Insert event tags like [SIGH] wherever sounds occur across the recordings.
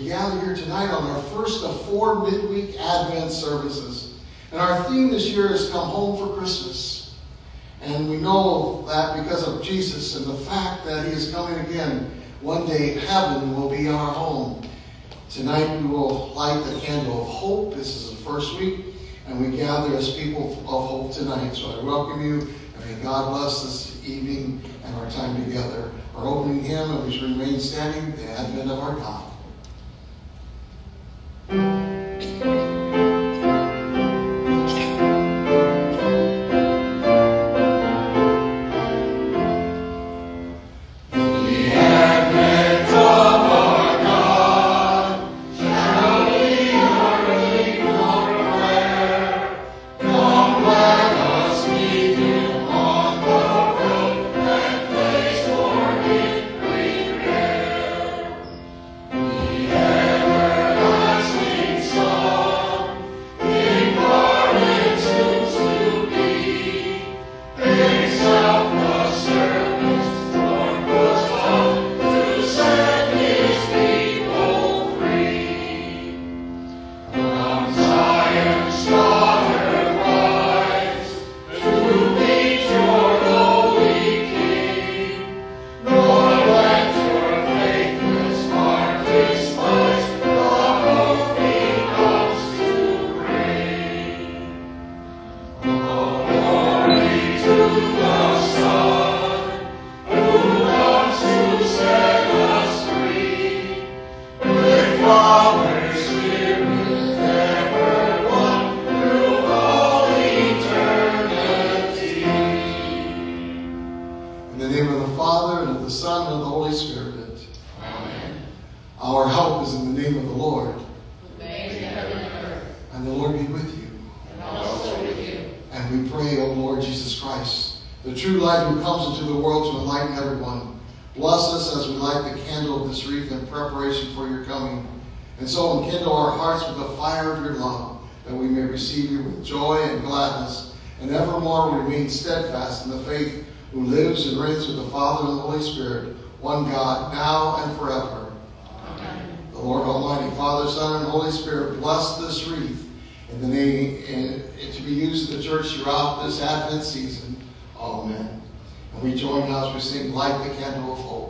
we gather here tonight on our first of four midweek Advent services. And our theme this year is Come Home for Christmas. And we know that because of Jesus and the fact that He is coming again. One day heaven will be our home. Tonight we will light the candle of hope. This is the first week, and we gather as people of hope tonight. So I welcome you, and may God bless this evening and our time together. Our opening hymn, and we remain standing, the advent of our God. Thank you. local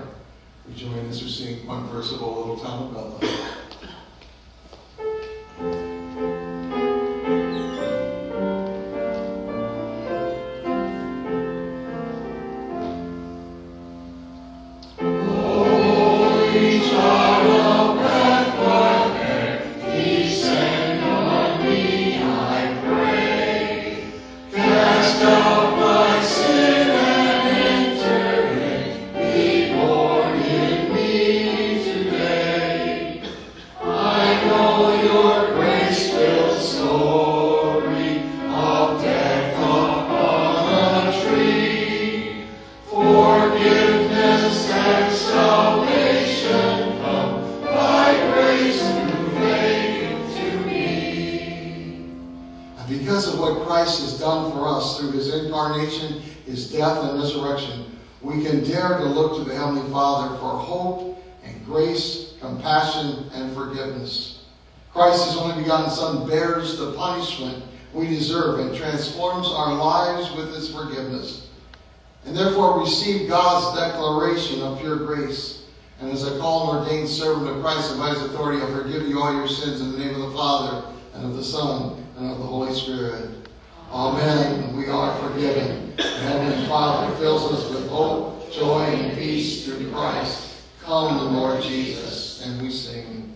enter in, be born of what Christ has done for us through his incarnation, his death, and resurrection, we can dare to look to the Heavenly Father for hope and grace, compassion, and forgiveness. Christ, Christ's only begotten Son bears the punishment we deserve and transforms our lives with his forgiveness. And therefore receive God's declaration of pure grace. And as a called and ordained servant of Christ and by his authority, I forgive you all your sins in the name of the Father, and of the Son, and of the Holy Spirit. Amen. We are forgiven. Heavenly Father fills us with hope, joy, and peace through Christ. Come, the Lord Jesus. And we sing.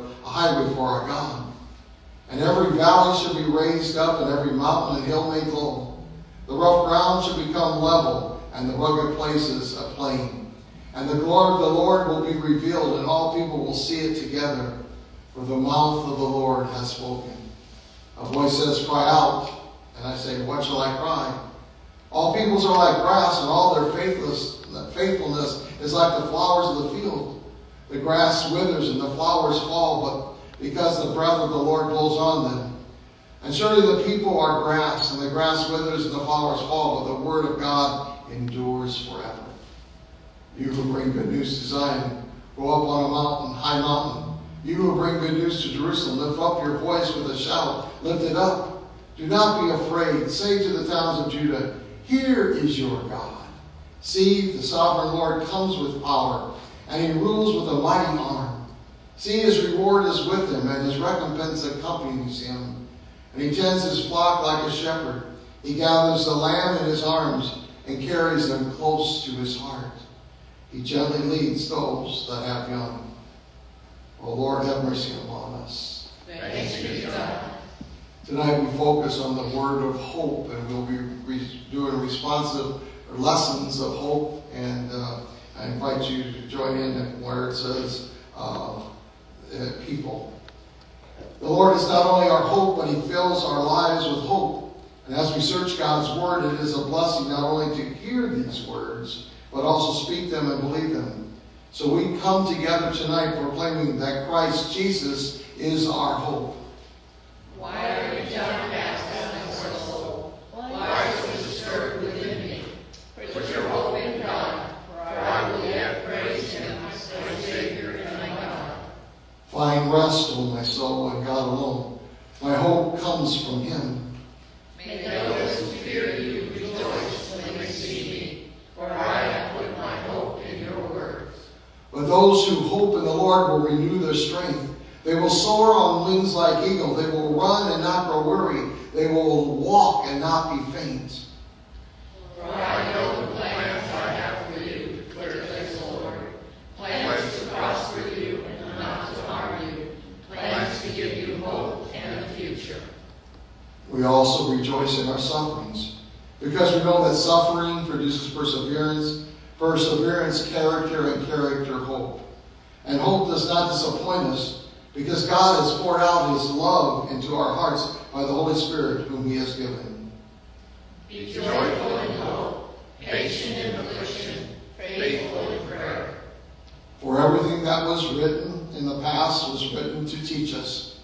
a highway for our God. And every valley should be raised up, and every mountain and hill made low. The rough ground should become level, and the rugged places a plain. And the glory of the Lord will be revealed, and all people will see it together, for the mouth of the Lord has spoken. A voice says, Cry out. And I say, What shall I cry? All peoples are like grass, and all their faithless, faithfulness is like the flowers of the field. The grass withers and the flowers fall, but because the breath of the Lord blows on them. And surely the people are grass, and the grass withers and the flowers fall, but the word of God endures forever. You who bring good news to Zion, go up on a mountain, high mountain. You who bring good news to Jerusalem, lift up your voice with a shout. Lift it up. Do not be afraid. Say to the towns of Judah, here is your God. See, the sovereign Lord comes with power, and he rules with a mighty arm. See, his reward is with him, and his recompense accompanies him. And he tends his flock like a shepherd. He gathers the lamb in his arms and carries them close to his heart. He gently leads those that have young. O oh, Lord, have mercy upon us. Thanks be to God. Tonight we focus on the word of hope, and we'll be re- doing responsive lessons of hope. And uh, I invite you to join in where it says uh, people. The Lord is not only our hope, but He fills our lives with hope. And as we search God's word, it is a blessing not only to hear these words, but also speak them and believe them. So we come together tonight proclaiming that Christ Jesus is our hope. Why are you downcast, soul? Why so disturbed within me? Put your hope in God, for I will yet praise him, my Savior and my God. Find rest, O my soul, in God alone. My hope comes from him. May those who fear you rejoice when they see me, for I have put my hope in your words. But those who hope in the Lord will renew their strength. They will soar on wings like eagles. They will run and not grow weary. They will walk and not be faint. For I know the plans I have for you, declares the Lord. Plans to prosper you and not to harm you. Plans to give you hope and a future. We also rejoice in our sufferings, because we know that suffering produces perseverance, perseverance, character, and character, hope. And hope does not disappoint us because God has poured out his love into our hearts by the Holy Spirit whom he has given. Be joyful in hope, patient in affliction, faithful in prayer. For everything that was written in the past was written to teach us,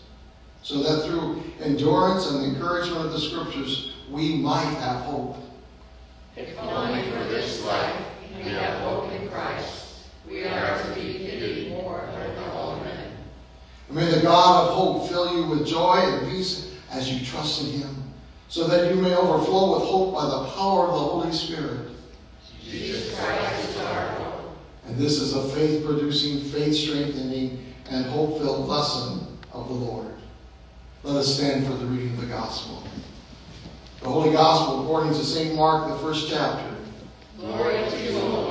so that through endurance and the encouragement of the scriptures, we might have hope. If only for this life we have hope in Christ, we are to be pitied more than all men. And may the God of hope fill you with joy and peace as you trust in him, so that you may overflow with hope by the power of the Holy Spirit. Jesus Christ is our hope. And this is a faith producing, faith strengthening, and hope filled lesson of the Lord. Let us stand for the reading of the gospel. The Holy Gospel according to St. Mark, the first chapter. Glory to you, Lord.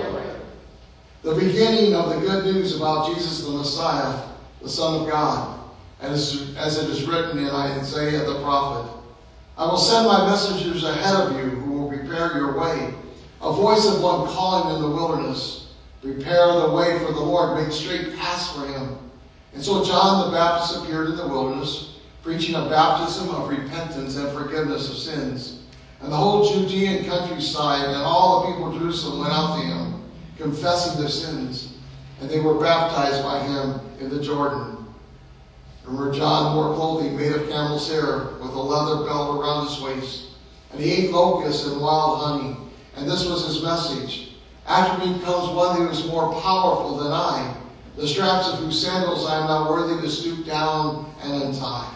The beginning of the good news about Jesus the Messiah, the Son of God, as, as it is written in Isaiah the prophet. I will send my messengers ahead of you who will prepare your way. A voice of one calling in the wilderness, prepare the way for the Lord, make straight paths for him. And so John the Baptist appeared in the wilderness, preaching a baptism of repentance and forgiveness of sins. And the whole Judean countryside and all the people of Jerusalem went out to him, confessing their sins. And they were baptized by him in the Jordan. Remember, John wore clothing made of camel's hair with a leather belt around his waist. And he ate locusts and wild honey. And this was his message. After me comes one who is more powerful than I, the straps of whose sandals I am not worthy to stoop down and untie.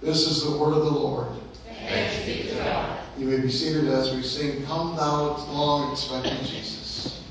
This is the word of the Lord. Thanks be to God. You may be seated as we sing, Come Thou Long Expected Jesus.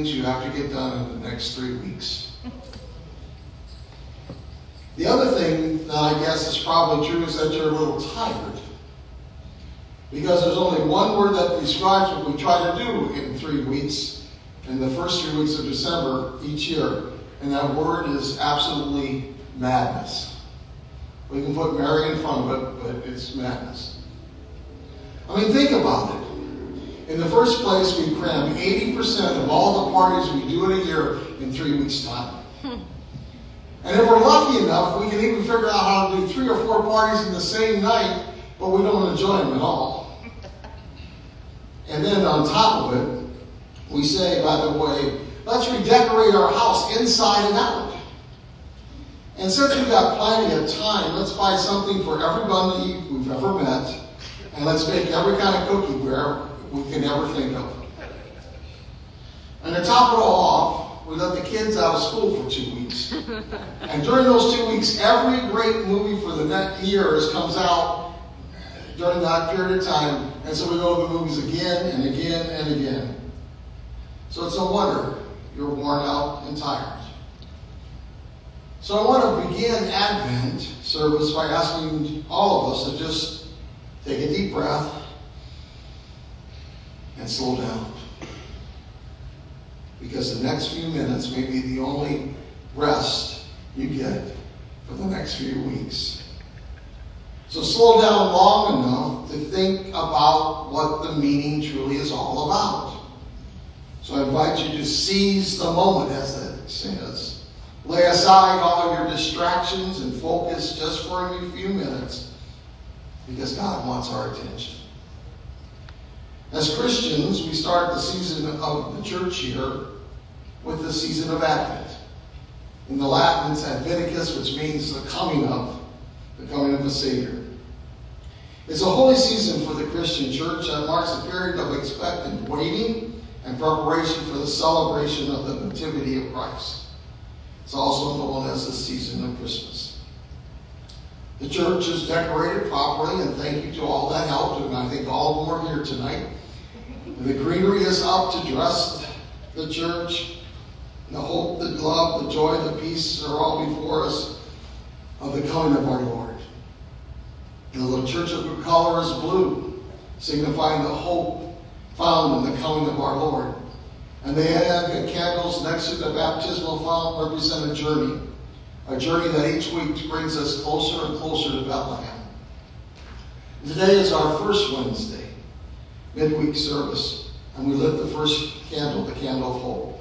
Things you have to get done in the next three weeks. The other thing that I guess is probably true is that you're a little tired. Because there's only one word that describes what we try to do in three weeks, in the first three weeks of December each year. And that word is absolutely madness. We can put merry in front of it, but it's madness. I mean, think about it. In the first place, we cram 80% of all the parties we do in a year in three weeks' time. Hmm. And if we're lucky enough, we can even figure out how to do three or four parties in the same night, but we don't enjoy them at all. And then on top of it, we say, by the way, let's redecorate our house inside and out. And since we've got plenty of time, let's buy something for everybody we've ever met, and let's make every kind of cookie we can ever think of. And to top it all off, we let the kids out of school for two weeks. [LAUGHS] And during those two weeks, every great movie for the next years comes out during that period of time. And so we go to the movies again and again and again. So it's no wonder you're worn out and tired. So I want to begin Advent service by asking all of us to just take a deep breath and slow down. Because the next few minutes may be the only rest you get for the next few weeks. So slow down long enough to think about what the meaning truly is all about. So I invite you to seize the moment, as it says. Lay aside all of your distractions and focus just for a few minutes because God wants our attention. As Christians, we start the season of the church here with the season of Advent. In the Latin, it's Adventicus, which means the coming of, the coming of the Savior. It's a holy season for the Christian church that marks a period of expectant waiting and preparation for the celebration of the Nativity of Christ. It's also known as the season of Christmas. The church is decorated properly, and thank you to all that helped, and I think all of them are here tonight. The greenery is up to dress the church. The hope, the love, the joy, the peace are all before us of the coming of our Lord. The liturgical color is blue, signifying the hope found in the coming of our Lord. And they have candles next to the baptismal font represent a journey, a journey that each week brings us closer and closer to Bethlehem. Today is our first Wednesday midweek service, and we lit the first candle, the candle of hope.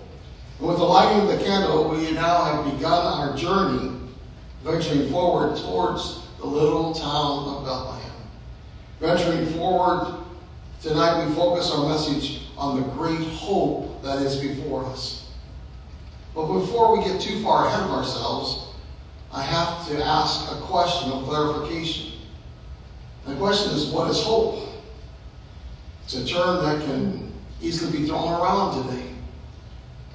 And with the lighting of the candle, we now have begun our journey, venturing forward towards the little town of Bethlehem. Venturing forward, tonight we focus our message on the great hope that is before us. But before we get too far ahead of ourselves, I have to ask a question of clarification. The question is, what is hope? It's a term that can easily be thrown around today.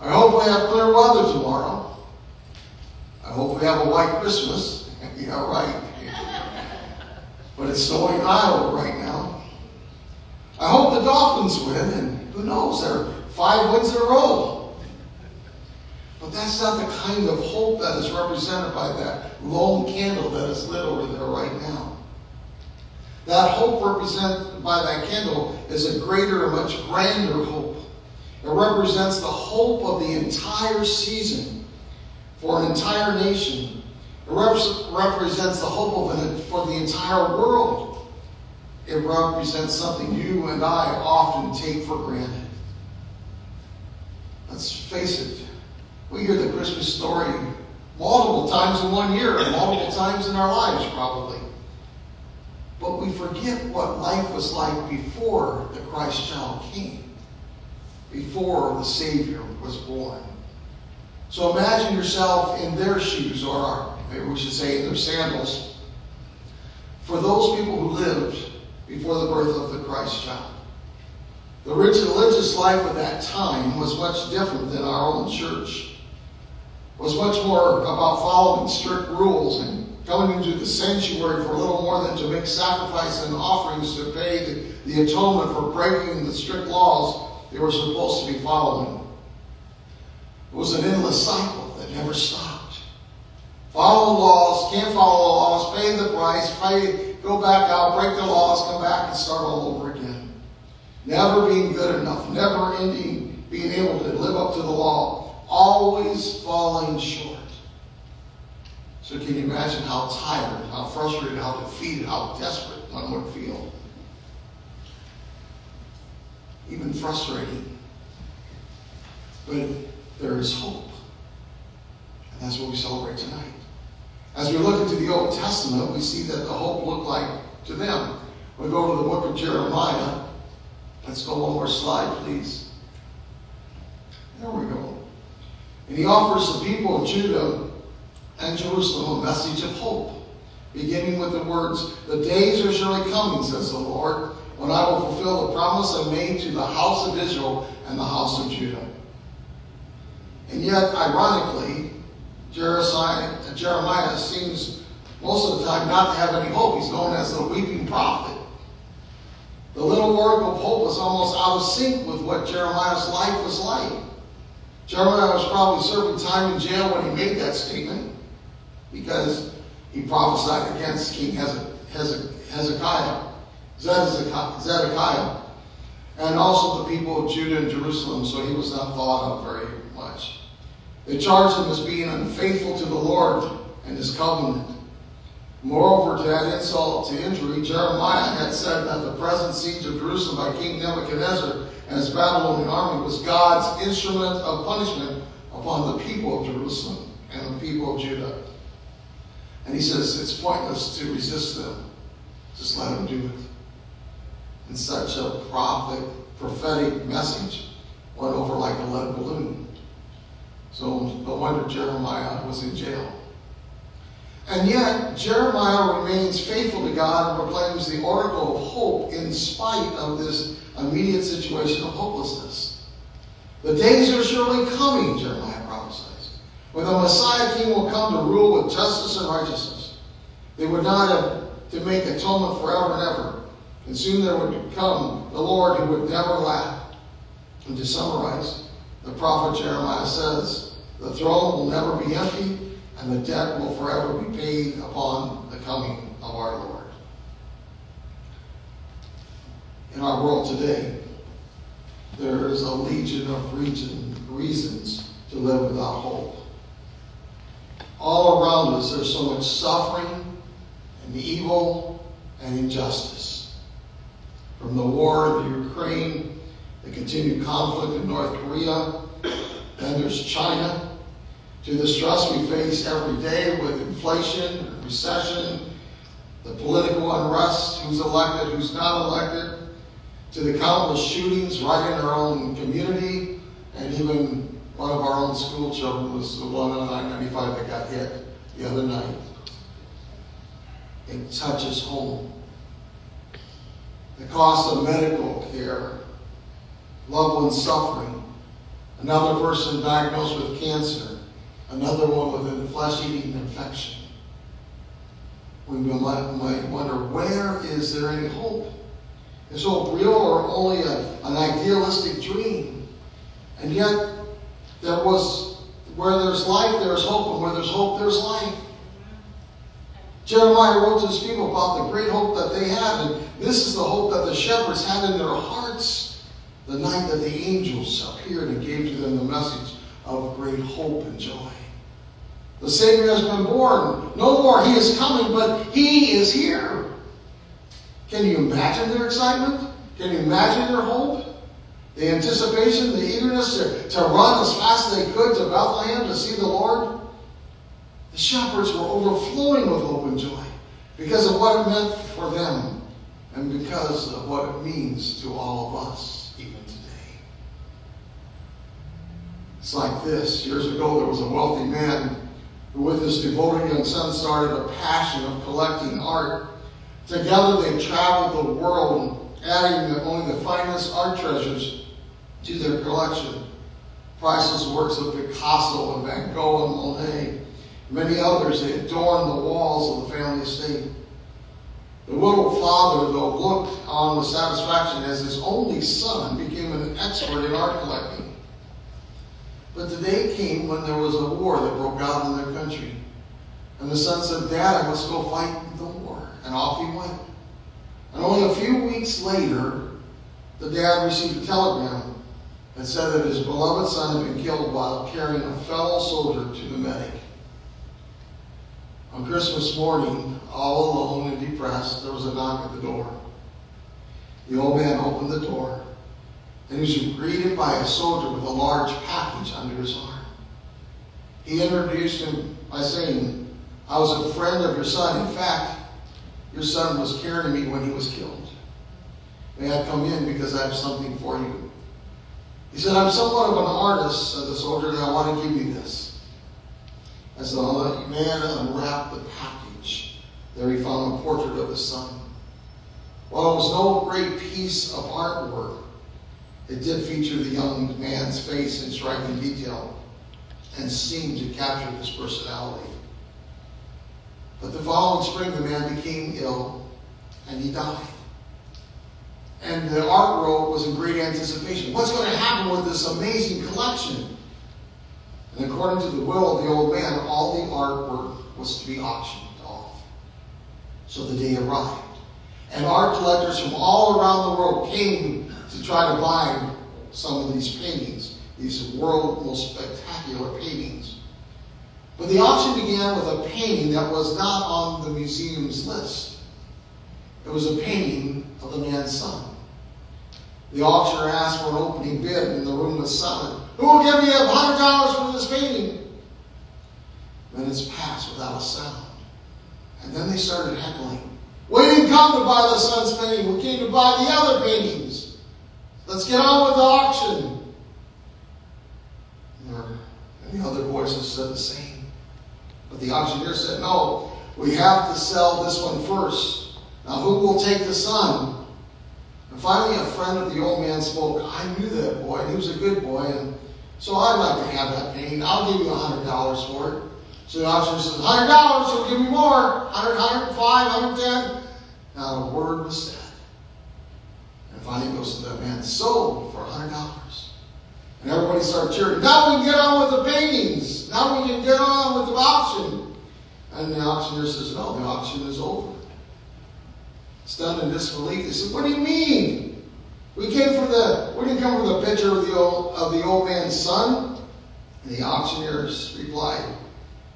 I hope we have clear weather tomorrow. I hope we have a white Christmas. [LAUGHS] yeah, right. but it's snowing in Iowa right now. I hope the Dolphins win, and who knows, they're five wins in a row. But that's not the kind of hope that is represented by that lone candle that is lit over there right now. That hope represented by that candle is a greater and much grander hope. It represents the hope of the entire season for an entire nation. It represents the hope of it for the entire world. It represents something you and I often take for granted. Let's face it, we hear the Christmas story multiple times in one year, multiple times in our lives, probably. But we forget what life was like before the Christ child came, before the Savior was born. So imagine yourself in their shoes, or maybe we should say in their sandals, for those people who lived before the birth of the Christ child. The religious life of that time was much different than our own church. It was much more about following strict rules and coming into the sanctuary for a little more than to make sacrifice and offerings to pay the, the atonement for breaking the strict laws they were supposed to be following. It was an endless cycle that never stopped. Follow the laws, can't follow the laws, pay the price, pay, go back out, break the laws, come back and start all over again. Never being good enough, never ending being able to live up to the law, always falling short. So can you imagine how tired, how frustrated, how defeated, how desperate one would feel? Even frustrating. But there is hope. And that's what we celebrate tonight. As we look into the Old Testament, we see that the hope looked like to them. We go to the book of Jeremiah. Let's go one more slide, please. There we go. And he offers the people of Judah and Jerusalem a message of hope, beginning with the words, The days are surely coming, says the Lord, when I will fulfill the promise I made to the house of Israel and the house of Judah. And yet, ironically, Jeremiah seems most of the time not to have any hope. He's known as the weeping prophet. The little word of hope was almost out of sync with what Jeremiah's life was like. Jeremiah was probably serving time in jail when he made that statement because he prophesied against King Hezekiah, Zedekiah, and also the people of Judah and Jerusalem, so he was not thought of very much. They charged him as being unfaithful to the Lord and his covenant. Moreover, to add insult to injury, Jeremiah had said that the present siege of Jerusalem by King Nebuchadnezzar and his Babylonian army was God's instrument of punishment upon the people of Jerusalem and the people of Judah. And he says it's pointless to resist them. Just let them do it. And such a prophet, prophetic message went over like a lead balloon. So no wonder Jeremiah was in jail. And yet, Jeremiah remains faithful to God and proclaims the oracle of hope in spite of this immediate situation of hopelessness. The days are surely coming, Jeremiah when the Messiah King will come to rule with justice and righteousness. They would not have to make atonement forever and ever. And soon there would come the Lord who would never laugh. And to summarize, the prophet Jeremiah says, The throne will never be empty, and the debt will forever be paid upon the coming of our Lord. In our world today, there is a legion of reason, reasons to live without hope. All around us, there's so much suffering and evil and injustice. From the war in Ukraine, the continued conflict in North Korea, then there's China, to the stress we face every day with inflation, recession, the political unrest, who's elected, who's not elected, to the countless shootings right in our own community, and even one of our own school children was the one on I-95 that got hit the other night. It touches home. The cost of medical care, loved ones suffering, another person diagnosed with cancer, another one with a flesh-eating infection. We might, might wonder, where is there any hope? Is hope real or only a, an idealistic dream? And yet, there was, where there's life, there's hope, and where there's hope, there's life. Jeremiah wrote to his people about the great hope that they had, and this is the hope that the shepherds had in their hearts the night that the angels appeared and gave to them the message of great hope and joy. The Savior has been born. No more. He is coming, but He is here. Can you imagine their excitement? Can you imagine their hope? The anticipation, the eagerness to, to run as fast as they could to Bethlehem to see the Lord? The shepherds were overflowing with hope and joy because of what it meant for them and because of what it means to all of us even today. It's like this. Years ago, there was a wealthy man who with his devoted young son started a passion of collecting art. Together they traveled the world, adding the, only the finest art treasures to their collection. Priceless works of Picasso and Van Gogh and Monet. Many others, they adorned the walls of the family estate. The widowed father, though, looked on with satisfaction as his only son became an expert in art collecting. But the day came when there was a war that broke out in their country. And the son said, Dad, I must go fight the war. And off he went. And only a few weeks later, the dad received a telegram that said that his beloved son had been killed while carrying a fellow soldier to the medic. On Christmas morning, all alone and depressed, there was a knock at the door. The old man opened the door and he was greeted by a soldier with a large package under his arm. He introduced him by saying, I was a friend of your son. In fact, your son was carrying me when he was killed. May I come in because I have something for you? He said, I'm somewhat of an artist, said the soldier, and I want to give you this. As the man unwrapped the package, there he found a portrait of his son. While it was no great piece of artwork, it did feature the young man's face in striking detail and seemed to capture his personality. But the following spring, the man became ill and he died. And the art world was in great anticipation. What's going to happen with this amazing collection? And according to the will of the old man, all the artwork was to be auctioned off. So the day arrived. And art collectors from all around the world came to try to buy some of these paintings, these world most spectacular paintings. But the auction began with a painting that was not on the museum's list. It was a painting of the man's son. The auctioneer asked for an opening bid, and the room was silent. Who will give me a hundred dollars for this painting? Minutes passed without a sound. And then they started heckling. We didn't come to buy the son's painting. We came to buy the other paintings. Let's get on with the auction. And the other voices said the same. But the auctioneer said, no, we have to sell this one first. Now, who will take the son? And finally, a friend of the old man spoke. I knew that boy. He was a good boy. And so I'd like to have that painting. I'll give you a $100 for it. So the auctioneer says, $100, he'll give me more. 100 105 110 Not a word was said. And finally goes to that man, sold for $100. And everybody started cheering. Now we can get on with the paintings. Now we can get on with the auction. And the auctioneer says, no, the auction is over. Stunned in disbelief, they said, what do you mean? We came for the, we didn't come for the picture of the old, of the old man's son. And the auctioneers replied,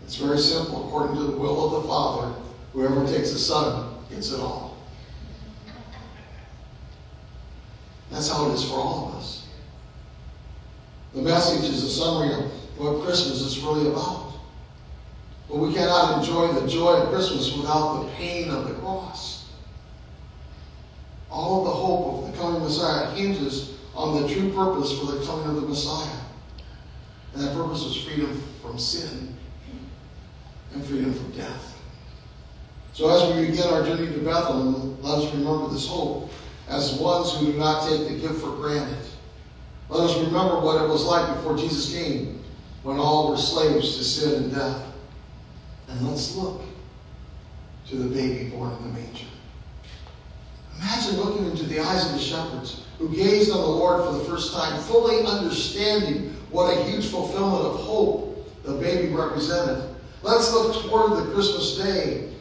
it's very simple. According to the will of the Father, whoever takes the Son gets it all. That's how it is for all of us. The message is a summary of what Christmas is really about. But we cannot enjoy the joy of Christmas without the pain of the cross. All of the hope of the coming Messiah hinges on the true purpose for the coming of the Messiah. And that purpose was freedom from sin and freedom from death. So as we begin our journey to Bethlehem, let us remember this hope as ones who do not take the gift for granted. Let us remember what it was like before Jesus came, when all were slaves to sin and death. And let's look to the baby born in the manger. Imagine looking into the eyes of the shepherds who gazed on the Lord for the first time, fully understanding what a huge fulfillment of hope the baby represented. Let's look toward the Christmas day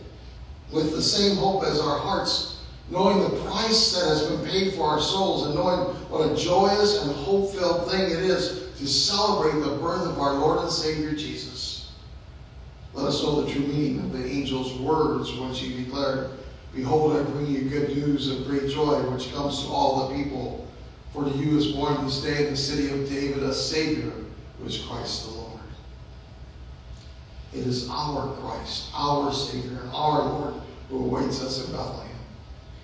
with the same hope as our hearts, knowing the price that has been paid for our souls and knowing what a joyous and hope-filled thing it is to celebrate the birth of our Lord and Savior Jesus. Let us know the true meaning of the angel's words when she declared, Behold, I bring you good news of great joy, which comes to all the people. For to you is born this day in the city of David a Savior, who is Christ the Lord. It is our Christ, our Savior, and our Lord who awaits us in Bethlehem.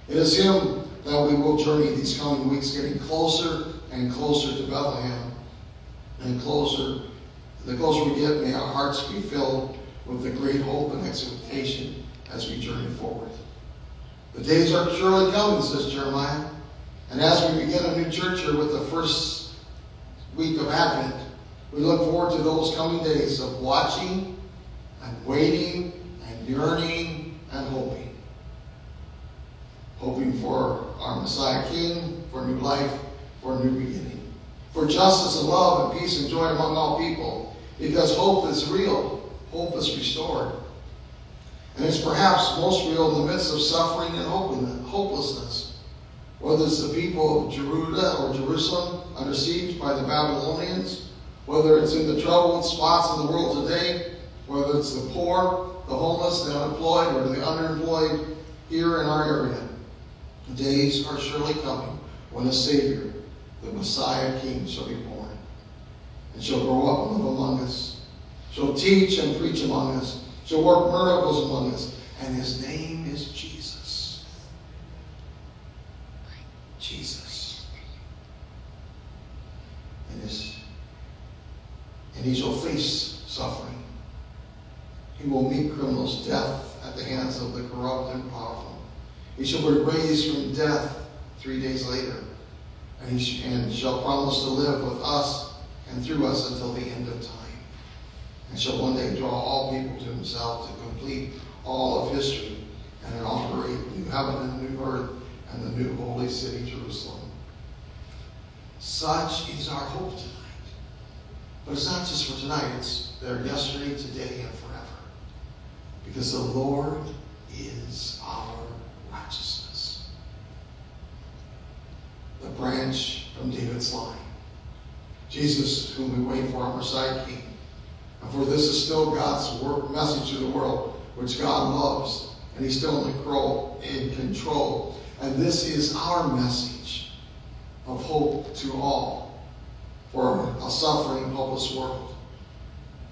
It is Him that we will journey these coming weeks, getting closer and closer to Bethlehem. And closer, the closer we get, may our hearts be filled with the great hope and expectation as we journey forward. The days are surely coming, says Jeremiah. And as we begin a new church year with the first week of Advent, we look forward to those coming days of watching and waiting and yearning and hoping. Hoping for our Messiah King, for new life, for a new beginning. For justice and love and peace and joy among all people. Because hope is real. Hope is restored. And it's perhaps most real in the midst of suffering and hopelessness. Whether it's the people of Judah or Jerusalem under siege by the Babylonians, whether it's in the troubled spots in the world today, whether it's the poor, the homeless, the unemployed, or the underemployed here in our area. The days are surely coming when a Savior, the Messiah King, shall be born. And shall grow up and live among us. Shall teach and preach among us. Shall work miracles among us. And his name is Jesus. Jesus. And, his, and he shall face suffering He will meet criminals' death at the hands of the corrupt and powerful. He shall be raised from death three days later, and and shall promise to live with us and through us until the end of time, and shall one day draw all people to himself to complete all of history and inaugurate new heaven and new earth and the new holy city, Jerusalem. Such is our hope tonight. But it's not just for tonight, it's there yesterday, today, and forever. Because the Lord is our righteousness. The branch from David's line. Jesus, whom we wait for, our Messiah King. And for this is still God's word, message to the world, which God loves, and He's still. In control. And this is our message of hope to all for a suffering, hopeless world.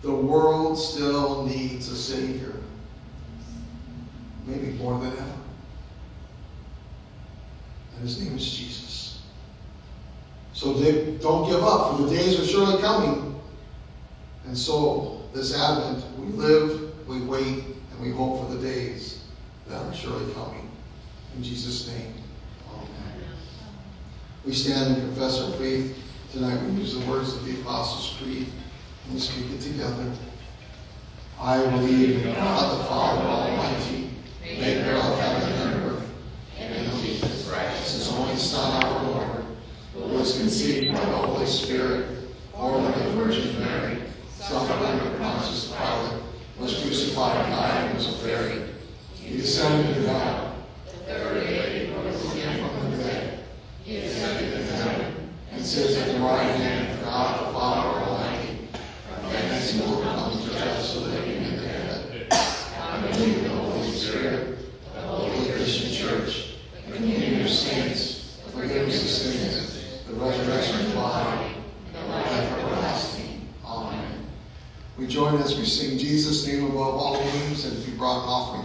The world still needs a Savior, maybe more than ever. And His name is Jesus. So they, don't give up, for the days are surely coming. And so, this Advent, we live, we wait, and we hope for the days that are surely coming. In Jesus' name, Amen. We stand and confess our faith. Tonight we use the words of the Apostles' Creed and we speak it together. I believe in God the Father Almighty, maker of heaven and earth, and in Jesus Christ, his only Son, our Lord, who was conceived by the Holy Spirit, born of the Virgin Mary, suffered under Pontius Pilate, was crucified, died, and was buried. He descended to hell. The third day he rose again from the dead. He ascended to heaven and sits at the right hand of God the Father Almighty. From thence he will come to judge the living and the dead. I believe in the Holy Spirit, the holy Christian Church, the communion of saints, the forgiveness of sins, the resurrection of the body, and the life everlasting. Amen. We sing Jesus' name above all names, and if you brought an offering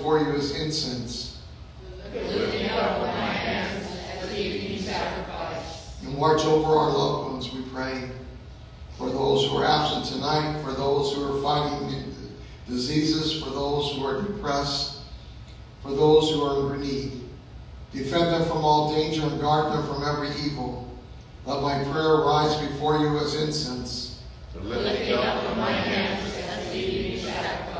before you as incense. And watch over our loved ones, we pray. For those who are absent tonight, for those who are fighting diseases, for those who are depressed, for those who are in need. Defend them from all danger and guard them from every evil. Let my prayer rise before you as incense. lifting up my hands as evening sacrifice.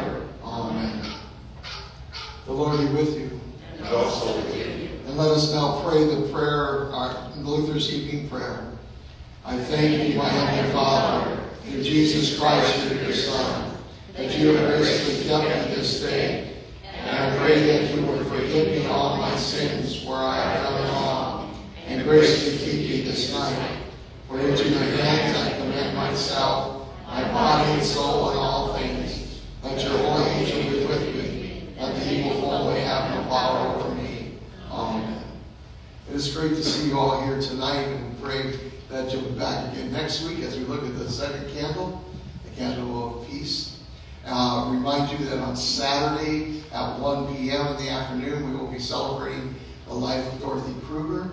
The Lord be with you. And also with you. And let us now pray the prayer, our Luther's evening prayer. I thank you, my heavenly Father, through Jesus Christ, your Son, that you have graciously kept me this day. And I pray that you will forgive me all my sins where I have done wrong, and graciously keep me this night. For into your hands I commend myself, my body and soul and all things. Let your holy angel be with me, that the evil one have no power over me. Amen. It is great to see you all here tonight and pray that you'll be back again next week as we look at the second candle, the candle of peace. Uh, remind you that on Saturday at 1 p.m. in the afternoon, we will be celebrating the life of Dorothy Kruger,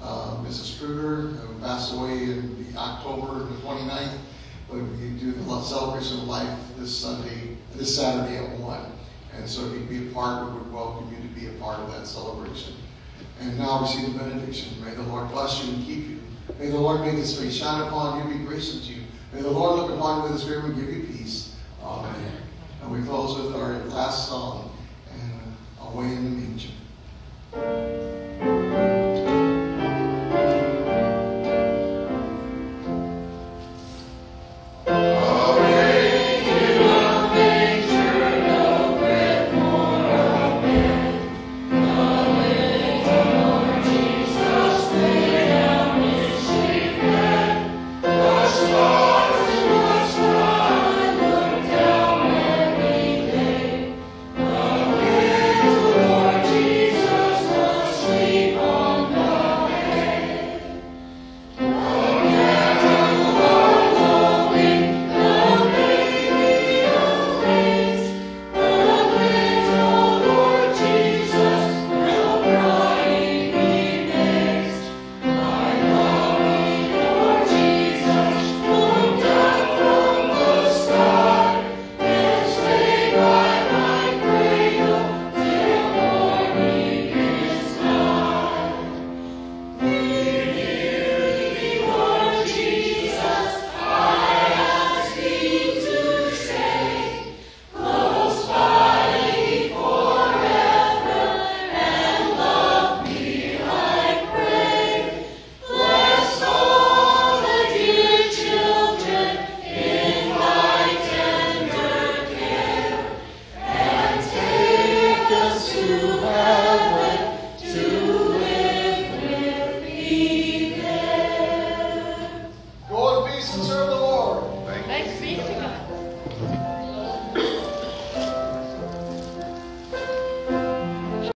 uh, Mrs. Kruger, who passed away in October the 29th. But we do the celebration of life this Sunday, this Saturday at 1. And so if you'd be a part, we would welcome you to be a part of that celebration. And now receive the benediction. May the Lord bless you and keep you. May the Lord make his face shine upon you, be gracious to you. May the Lord look upon you with his favor and give you peace. Amen. And we close with our last song, and Away in the Manger.